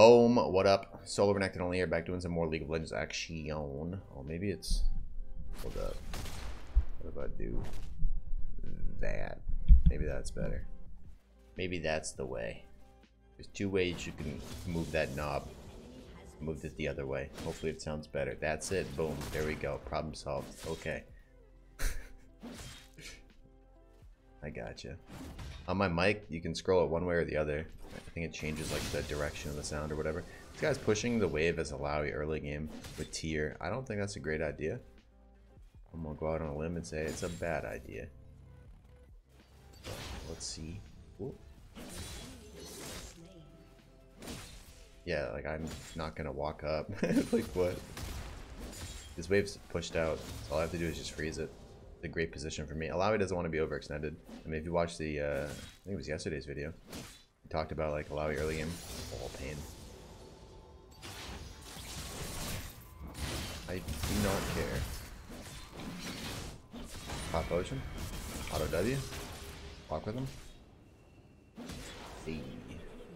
Boom, what up? Solo Renekton only here, back doing some more League of Legends action. Oh, maybe it's... Hold up. What if I do that? Maybe that's better. Maybe that's the way. There's two ways you can move that knob. Move it the other way. Hopefully it sounds better. That's it. Boom. There we go. Problem solved. Okay. I gotcha. On my mic, you can scroll it one way or the other. I think it changes like the direction of the sound or whatever. This guy's pushing the wave as Illaoi early game with Tear. I don't think that's a great idea. I'm gonna go out on a limb and say it's a bad idea. Let's see. Ooh. Yeah, like I'm not gonna walk up. like what? This wave's pushed out, so all I have to do is just freeze it. A great position for me. Illaoi doesn't want to be overextended. I mean, if you watch the, uh, I think it was yesterday's video, we talked about like Illaoi early game. All pain. I do not care. Pop potion. Auto W. Walk with him. Hey.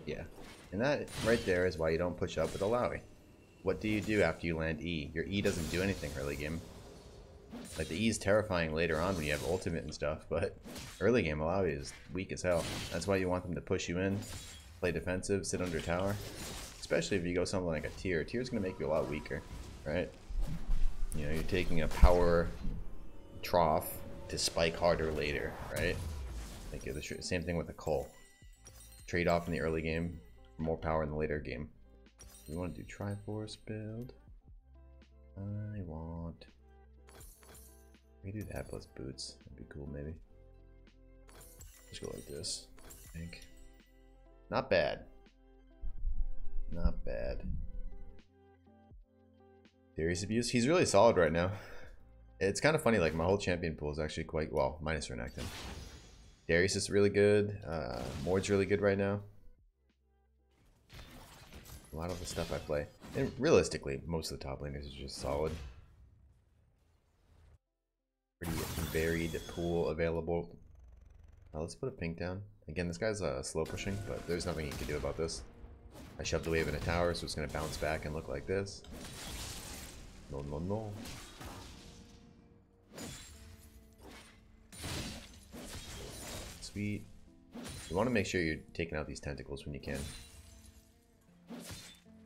Yeah. And that right there is why you don't push up with Illaoi. What do you do after you land E? Your E doesn't do anything early game. Like the E is terrifying later on when you have ultimate and stuff, but early game Illaoi is weak as hell. That's why you want them to push you in, play defensive, sit under tower. Especially if you go something like a Tear. Tear is going to make you a lot weaker, right? You know, you're taking a power trough to spike harder later, right? Like the same thing with a Cull. Trade off in the early game more power in the later game. We want to do Triforce build. I want we do that plus boots. That'd be cool, maybe. Let's go like this. I think. Not bad. Not bad. Darius abuse. He's really solid right now. It's kind of funny. Like my whole champion pool is actually quite well, minus Renekton. Darius is really good. Uh, Mord's really good right now. A lot of the stuff I play, and realistically, most of the top laners are just solid varied pool available. Uh, let's put a pink down. Again, this guy's uh, slow pushing, but there's nothing he can do about this. I shoved the wave in a tower, so it's going to bounce back and look like this. No, no, no. Sweet. You want to make sure you're taking out these tentacles when you can.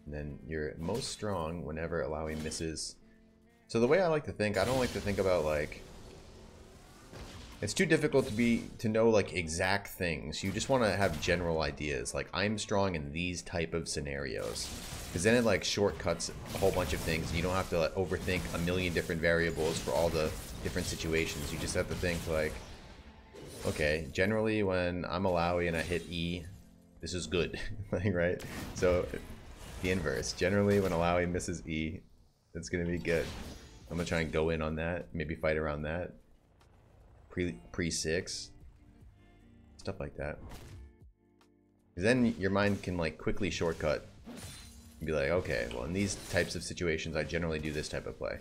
And then you're most strong whenever Illaoi misses. So the way I like to think, I don't like to think about like it's too difficult to be to know like exact things. You just want to have general ideas. Like I'm strong in these type of scenarios. Because then it like shortcuts a whole bunch of things. You don't have to like, overthink a million different variables for all the different situations. You just have to think like, okay, generally when I'm Illaoi and I hit E, this is good. right? So the inverse. Generally when Illaoi misses E, it's to be good. I'm to try and go in on that. Maybe fight around that pre pre six, stuff like that. then your mind can like quickly shortcut and be like, okay, well in these types of situations, I generally do this type of play.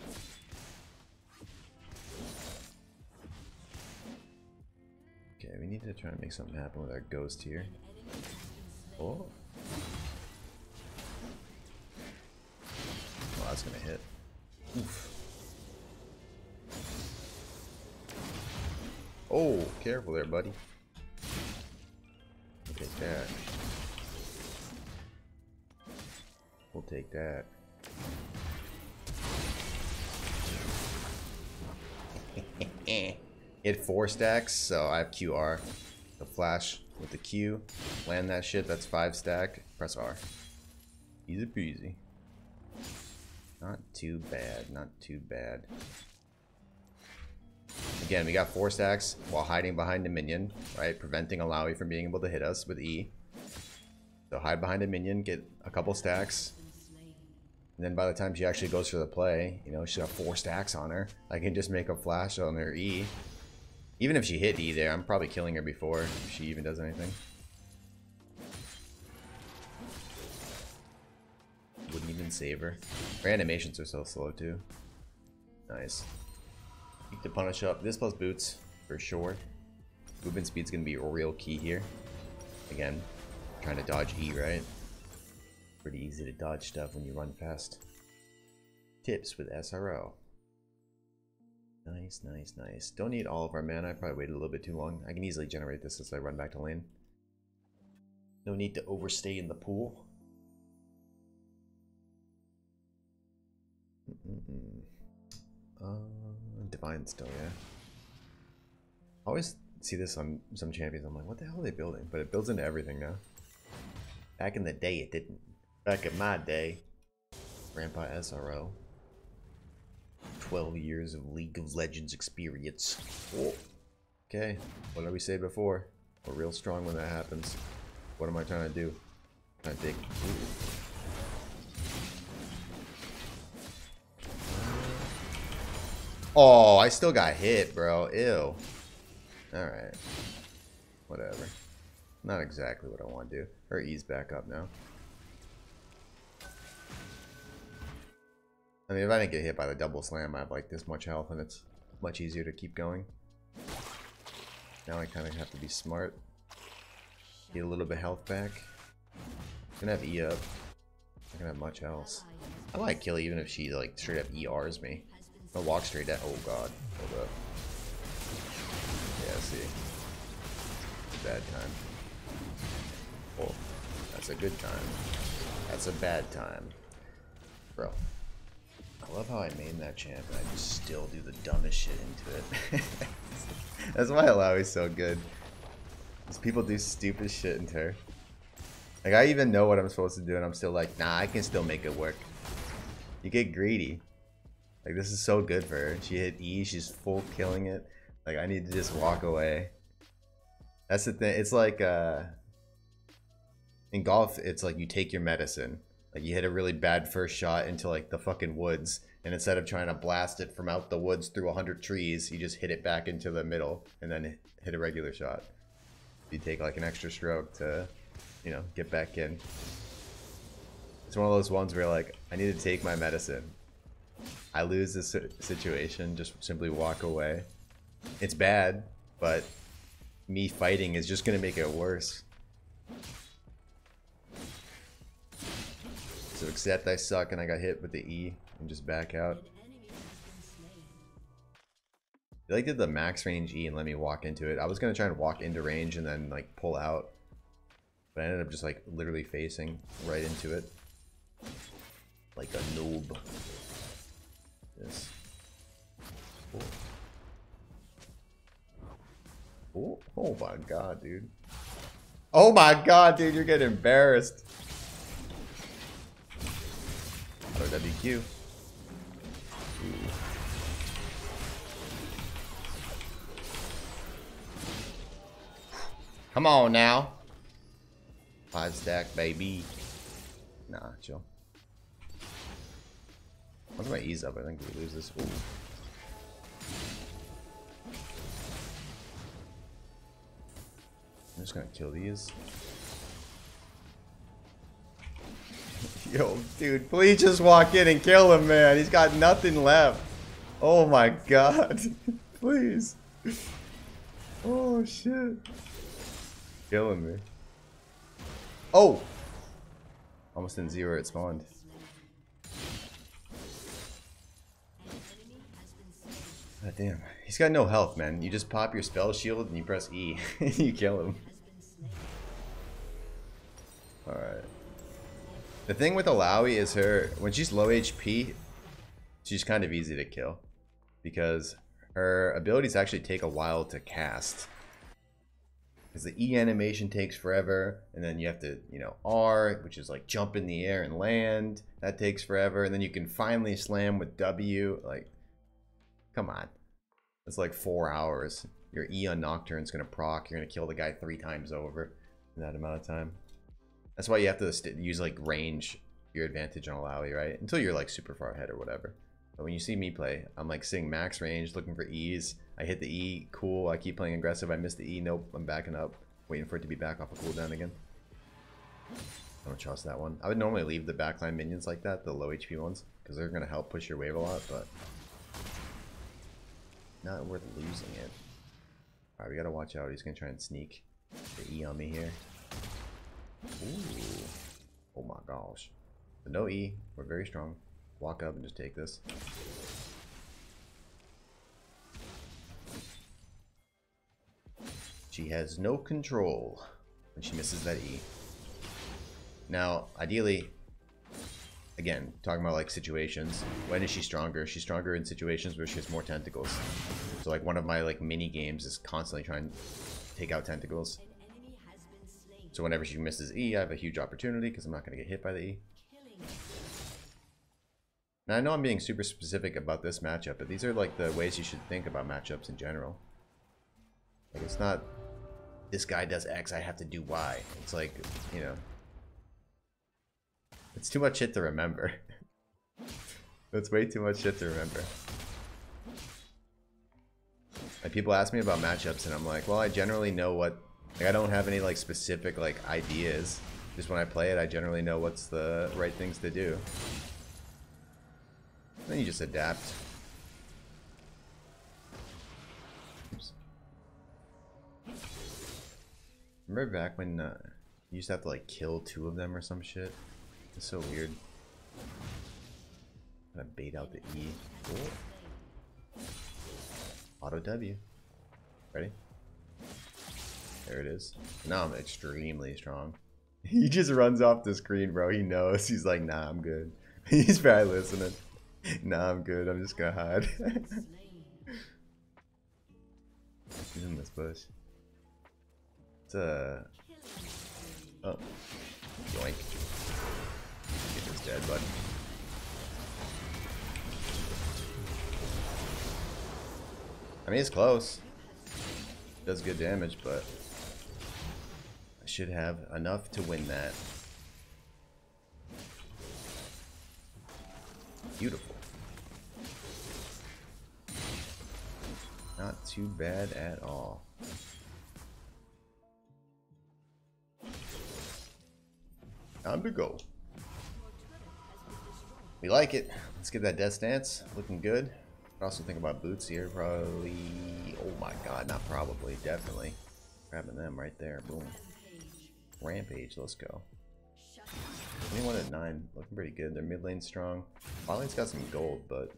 Okay, we need to try and make something happen with our ghost here. Oh. Oh, that's gonna hit. Oof. Oh, careful there, buddy. We'll take that. We'll take that. Hit four stacks, so I have QR. The flash with the Q. Land that shit, that's five stack. Press R. Easy peasy. Not too bad, not too bad. Again, we got four stacks while hiding behind a minion, right? Preventing Alawi from being able to hit us with E. So hide behind a minion, get a couple stacks. And then by the time she actually goes for the play, you know, she'll have four stacks on her. I can just make a flash on her E. Even if she hit E there, I'm probably killing her before she even does anything. Wouldn't even save her. Her animations are so slow too. Nice. The punish up. This plus boots, for sure. Movement speed's gonna be a real key here. Again, trying to dodge E, right? pretty easy to dodge stuff when you run fast. Tips with SRO. Nice, nice, nice. Don't need all of our mana. I probably waited a little bit too long. I can easily generate this as I run back to lane. No need to overstay in the pool. Mm -mm. Uh, Divine still, yeah. I always see this on some champions. I'm like, what the hell are they building? But it builds into everything now. Back in the day, it didn't. Back in my day, Grandpa SRO. 12 years of League of Legends experience. Oh. Okay, what did we say before? We're real strong when that happens. What am I trying to do? To dig. Ooh. Oh, I still got hit, bro. Ew. Alright. Whatever. Not exactly what I want to do. Her E's back up now. I mean, if I didn't get hit by the double slam, I have like this much health and it's much easier to keep going. Now I kind of have to be smart. Get a little bit health back. Gonna have E up. Not gonna have much else. I might kill even if she like straight up ERs me. I'll walk straight at. Oh god. Hold up. Yeah, see. Bad time. Oh, that's a good time. That's a bad time. Bro. I love how I main that champ and I just still do the dumbest shit into it. that's why Illaoi's so good. Because people do stupid shit into her. Like, I even know what I'm supposed to do and I'm still like, nah, I can still make it work. You get greedy. Like, this is so good for her. She hit E, she's full killing it. Like, I need to just walk away. That's the thing. It's like, uh... In golf, it's like you take your medicine. Like, you hit a really bad first shot into, like, the fucking woods. And instead of trying to blast it from out the woods through 100 trees, you just hit it back into the middle and then hit a regular shot. You take, like, an extra stroke to, you know, get back in. It's one of those ones where, like, I need to take my medicine I lose this situation, just simply walk away. It's bad, but me fighting is just to make it worse. So accept I suck and I got hit with the E and just back out. They like did the max range E and let me walk into it. I was to try and walk into range and then like pull out. But I ended up just like literally facing right into it. Like a noob. Yes. Oh. oh. My god, dude. Oh my god, dude, you're getting embarrassed. WQ. Come on now. Five stack, baby. Nah, chill. Once my E's up, I think we lose this. Ooh. I'm just gonna kill these. Yo, dude, please just walk in and kill him, man. He's got nothing left. Oh my god. please. Oh shit. Killing me. Oh! Almost in zero it spawned. Damn. He's got no health, man. You just pop your spell shield and you press E. and you kill him. Alright. The thing with Illaoi is her, when she's low HP, she's kind of easy to kill. Because her abilities actually take a while to cast. Because the E animation takes forever, and then you have to, you know, R, which is like jump in the air and land. That takes forever, and then you can finally slam with W. Like, come on. It's like four hours. Your Eon Nocturne's gonna proc. You're gonna kill the guy three times over in that amount of time. That's why you have to use like range your advantage on Illaoi, right? Until you're like super far ahead or whatever. But when you see me play, I'm like seeing max range, looking for E's. I hit the E, cool. I keep playing aggressive. I miss the E, nope. I'm backing up, waiting for it to be back off a cooldown again. I don't trust that one. I would normally leave the backline minions like that, the low HP ones, because they're gonna help push your wave a lot, but not worth losing it. Alright, we gotta watch out. He's gonna try and sneak the E on me here. Ooh. Oh my gosh. But no E. We're very strong. Walk up and just take this. She has no control when she misses that E. Now, ideally, again, talking about like situations, when is she stronger? She's stronger in situations where she has more tentacles. So like one of my like mini games is constantly trying to take out tentacles. So whenever she misses E, I have a huge opportunity because I'm not going to get hit by the E. Now I know I'm being super specific about this matchup, but these are like the ways you should think about matchups in general. Like it's not, this guy does X, I have to do Y. It's like, you know, it's too much shit to remember. That's way too much shit to remember. Like people ask me about matchups and I'm like, well, I generally know what, like I don't have any like specific like ideas. Just when I play it, I generally know what's the right things to do. Then you just adapt. Remember back when uh, you used to have to like kill two of them or some shit? It's so weird. I'm gonna bait out the E. Cool. Auto W. Ready? There it is. Now I'm extremely strong. He just runs off the screen, bro. He knows. He's like, nah, I'm good. He's probably listening. Nah, I'm good. I'm just gonna hide. He's in this bush. It's a... Uh... Oh. Yoink. Dead, bud. I mean, it's close. Does good damage, but... I should have enough to win that. Beautiful. Not too bad at all. Time to go. We like it. Let's get that Death's Dance. Looking good. I also think about boots here. Probably. Oh my god, not probably. Definitely. Grabbing them right there. Boom. Rampage. Let's go. Anyone at 9. Looking pretty good. They're mid lane strong. Lane's got some gold, but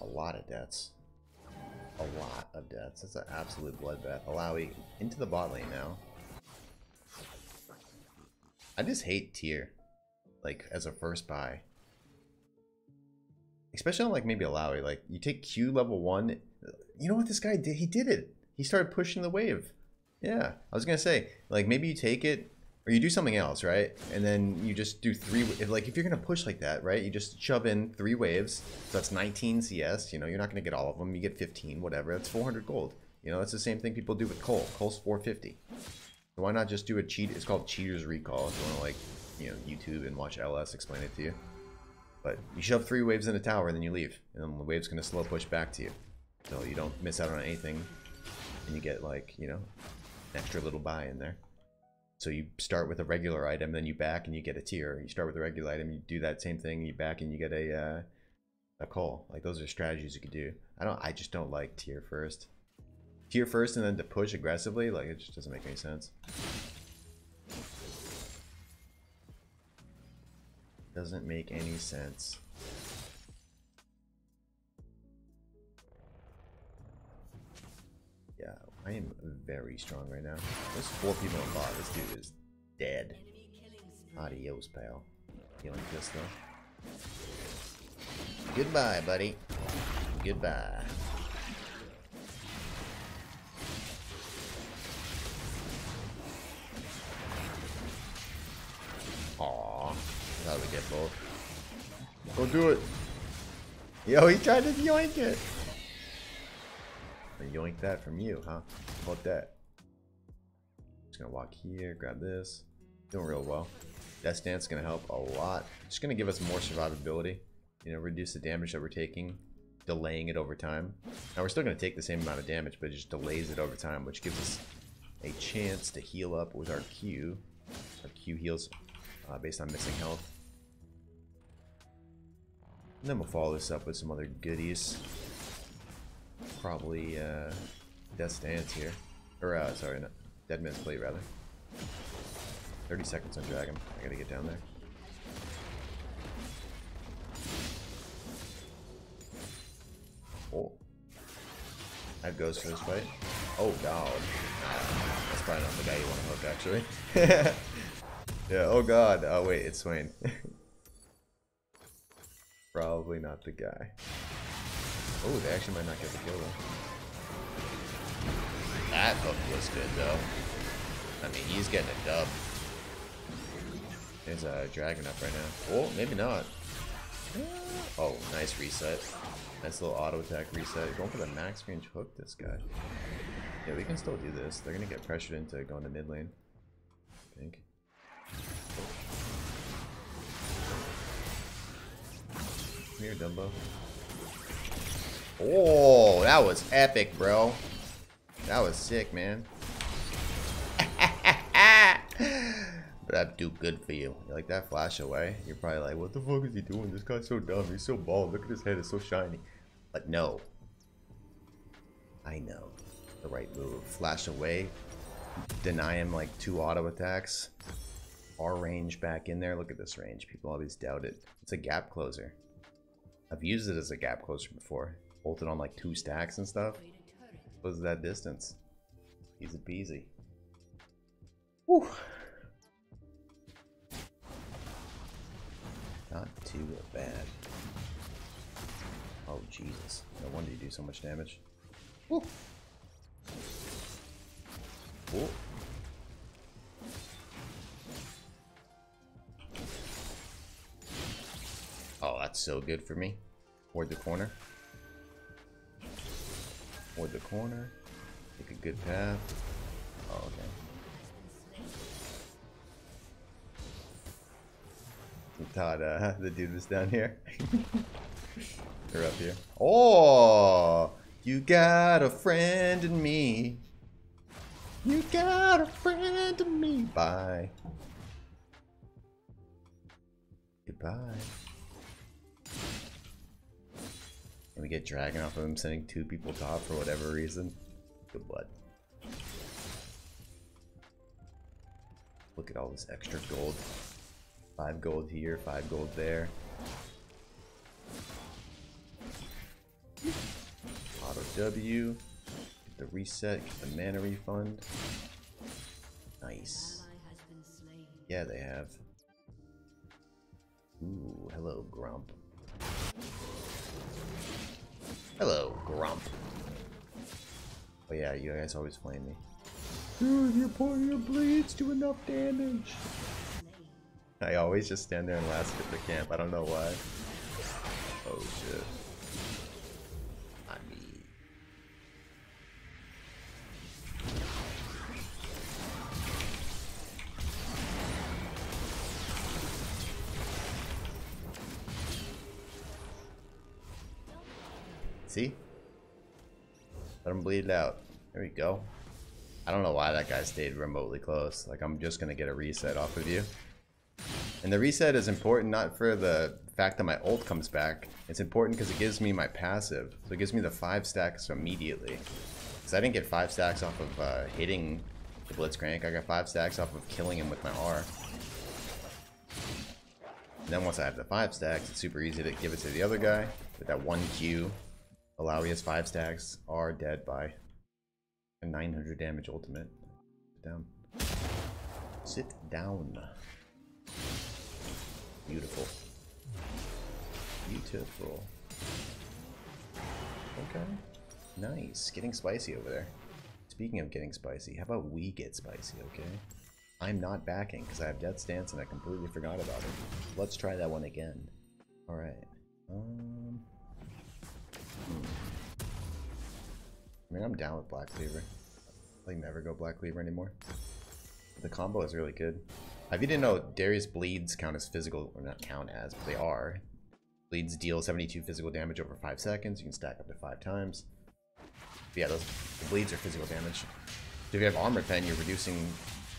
a lot of deaths. A lot of deaths. That's an absolute bloodbath. Illaoi into the bot lane now. I just hate Tear. Like, as a first buy. Especially on, like, maybe Illaoi. Like, you take Q level 1. You know what this guy did? He did it. He started pushing the wave. Yeah. I was to say, like, maybe you take it or you do something else, right? And then you just do three, if, like if you're to push like that, right? You just shove in three waves. So that's 19 CS, you know, you're not to get all of them. You get 15, whatever. That's 400 gold. You know, that's the same thing people do with Cull. Cull's 450. So why not just do a cheat? It's called Cheater's Recall if you want to like, you know, YouTube and watch LS explain it to you. But you shove three waves in a tower and then you leave. And then the wave's going to slow push back to you. So you don't miss out on anything. And you get like, you know, an extra little buy in there. So you start with a regular item, then you back and you get a Tear. You start with a regular item, you do that same thing, you back and you get a uh, a call. Like those are strategies you could do. I don't. I just don't like Tear first. Tear first and then to push aggressively, like it just doesn't make any sense. Doesn't make any sense. Yeah, I am very strong right now. There's four people in bot. This dude is dead. Adios, pal. Healing this though. Goodbye, buddy. Goodbye. How we get both. Go do it. Yo, he tried to yoink it. I yoink that from you, huh? About that? Just gonna walk here, grab this. Doing real well. Death's Dance is gonna help a lot. Just gonna give us more survivability. You know, reduce the damage that we're taking, delaying it over time. Now we're still gonna take the same amount of damage, but it just delays it over time, which gives us a chance to heal up with our Q. Our Q heals uh, based on missing health. And then we'll follow this up with some other goodies. Probably uh, Death's Dance here. Or, uh, sorry, no, Dead Man's Plate, rather. 30 seconds on Dragon. I gotta get down there. Oh. That goes for this fight. Oh, god. That's probably not the guy you want to hook, actually. yeah, oh god. Oh, wait, it's Swain. probably not the guy. Oh, they actually might not get the kill though. That hook was good though. I mean, he's getting a dub. There's a dragon up right now. Oh, maybe not. Oh, nice reset. Nice little auto attack reset. Going for the max range hook, this guy. Yeah, we can still do this. They're gonna get pressured into going to mid lane. I think. Come here, Dumbo. Oh, that was epic, bro. That was sick, man. but that do good for you. You like that flash away? You're probably like, what the fuck is he doing? This guy's so dumb. He's so bald. Look at his head. It's so shiny. But no. I know. The right move. Flash away. Deny him like two auto attacks. Our range back in there. Look at this range. People always doubt it. It's a gap closer. I've used it as a gap closer before. Bolted on like two stacks and stuff. Was that distance? Easy peasy. Whew. Not too bad. Oh, Jesus. No wonder you do so much damage. Woo. Whoa. Oh, that's so good for me. Ward the corner. Ward the corner. Take a good path. Oh, okay. We thought uh, the dude was down here. They're up here. Oh, you got a friend in me. You got a friend in me. Bye. Goodbye. And we get dragon off of him sending two people top for whatever reason. Good blood. Look at all this extra gold. Five gold here, five gold there. Auto W. Get the reset, get the mana refund. Nice. Yeah, they have. Ooh, hello, Gromp. Hello, Gromp. Oh yeah, you guys always flame me. Dude, your your bleeds do enough damage. I always just stand there and last hit the camp. I don't know why. Oh shit. See? Let him bleed it out. There we go. I don't know why that guy stayed remotely close. Like, I'm just gonna get a reset off of you. And the reset is important not for the fact that my ult comes back. It's important because it gives me my passive. So it gives me the 5 stacks immediately. Because I didn't get 5 stacks off of uh, hitting the Blitzcrank. I got 5 stacks off of killing him with my R. And then once I have the 5 stacks, it's super easy to give it to the other guy. With that 1 Q, has 5 stacks, are dead by a 900 damage ultimate. Sit down. Sit down. Beautiful. Beautiful. Okay. Nice. Getting spicy over there. Speaking of getting spicy, how about we get spicy, okay? I'm not backing because I have Death's Dance and I completely forgot about it. Let's try that one again. Alright. Um. I mean, I'm down with Black Cleaver. Like, never go Black Cleaver anymore. The combo is really good. If you didn't know, Darius bleeds count as physical, or not count as, but they are. Bleeds deal 72 physical damage over 5 seconds. You can stack up to 5 times. But yeah, those bleeds are physical damage. So if you have armor pen, you're reducing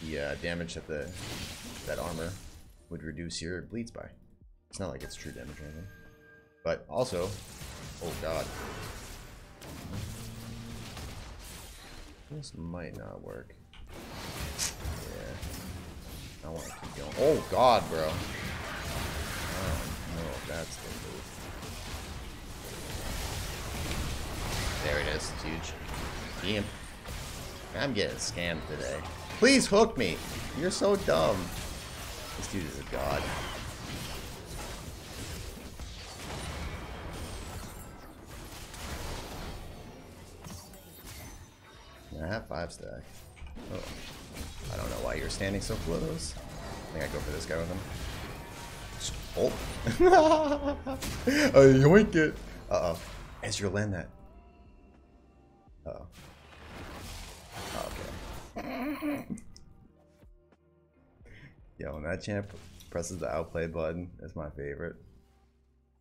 the uh, damage that the that armor would reduce your bleeds by. It's not like it's true damage or anything. But also, oh god. This might not work. I want to keep going. Oh god, bro. Oh no, that's the move. Darius is huge. Damn. I'm getting scammed today. Please hook me. You're so dumb. This dude is a god. I have five stack. Oh. I don't know why you're standing so close. I think I go for this guy with him. Oh. I yoink it. Uh-oh. Ezreal land that. Uh oh. Okay. Yo, when that champ presses the outplay button, that's my favorite.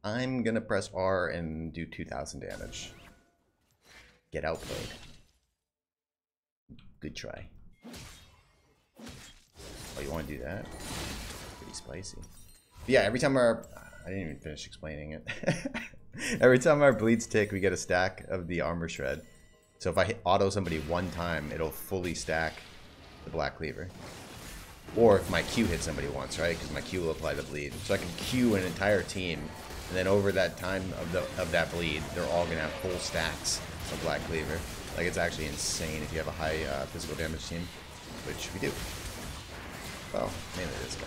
I'm gonna press R and do 2000 damage. Get outplayed. Good try. Oh, you want to do that? Pretty spicy. But yeah, every time our... I didn't even finish explaining it. every time our bleeds tick, we get a stack of the armor shred. So if I hit auto somebody one time, it'll fully stack the Black Cleaver. Or if my Q hits somebody once, right? Because my Q will apply the bleed. So I can Q an entire team, and then over that time of the of that bleed, they're all gonna have full stacks of Black Cleaver. Like it's actually insane if you have a high uh, physical damage team, which we do. Well, mainly this guy.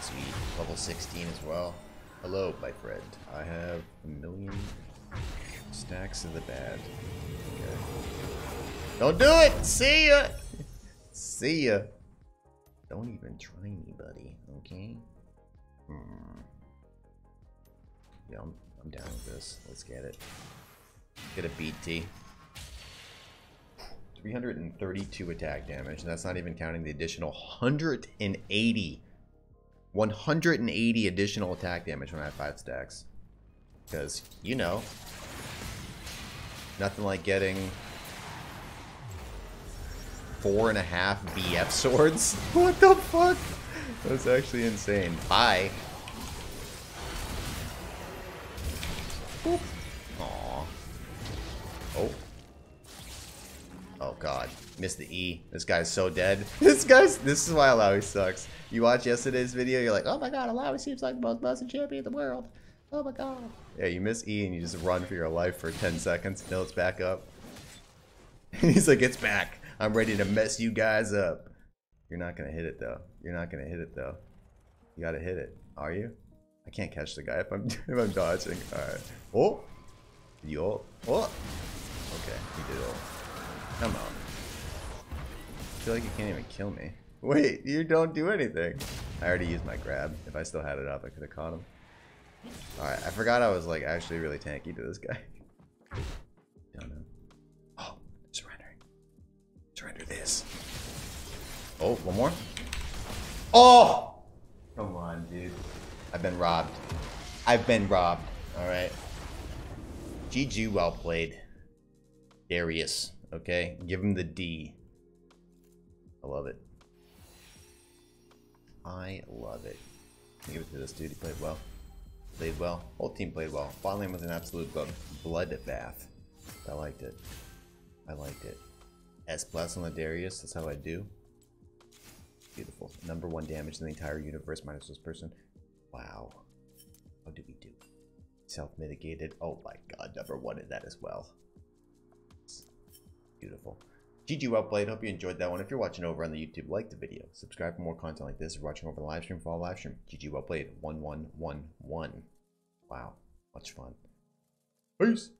Sweet, level 16 as well. Hello, my friend. I have a million stacks of the bad. Okay. Don't do it! See ya! See ya! Don't even try me, buddy, okay? Hmm. Yeah, I'm, down with this. Let's get it. Get a BT. 332 attack damage, and that's not even counting the additional 180 180 additional attack damage when I have 5 stacks. Because, you know, nothing like getting four and a half BF swords. What the fuck? That's actually insane. Bye. Boop. Oh. Oh god. Missed the E. This guy's so dead. This guy's this is why Illaoi sucks. You watch yesterday's video, you're like, oh my god, Illaoi seems like the most busted champion in the world. Oh my god. Yeah, you miss E and you just run for your life for 10 seconds until it's back up. He's like, it's back. I'm ready to mess you guys up. You're not gonna hit it though. You're not gonna hit it though. You gotta hit it. Are you? I can't catch the guy if I'm if I'm dodging. Alright. Oh! You? Oh! Okay, he did ult. Come on. I feel like you can't even kill me. Wait, you don't do anything. I already used my grab. If I still had it up, I could have caught him. Alright, I forgot I was like actually really tanky to this guy. Oh, surrendering. Surrender this. Oh, one more. Oh! Come on, dude. I've been robbed. I've been robbed. Alright. GG, well played. Darius. Okay? Give him the D. I love it. I love it. Give it to this dude. He played well. Played well. Whole team played well. Bot lane was an absolute bloodbath. I liked it. I liked it. S plus on the Darius. That's how I do. Beautiful. Number one damage in the entire universe minus this person. Wow. How do we do? Self-mitigated. Oh my god, never wanted that as well. Beautiful. GG well played. Hope you enjoyed that one. If you're watching over on the YouTube, like the video. Subscribe for more content like this. If you're watching over the live stream, follow live stream. GG well played. 1111. Wow. Much fun. Peace.